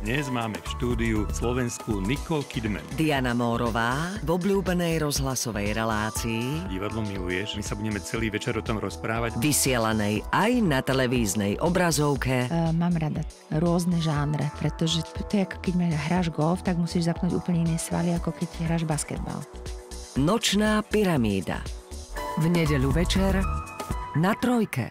Dnes máme v štúdiu Slovensku Nicole Kidman. Diana Mórová v obľúbenej rozhlasovej relácii Divadlo miluješ. My sa budeme celý večer o tom rozprávať. Vysielanej aj na televíznej obrazovke. Uh, mám rada rôzne žánre, pretože to je ako keď hráš golf, tak musíš zapnúť úplne iné svaly, ako keď hráš basketbal. Nočná pyramída. V nedeľu večer na trojke.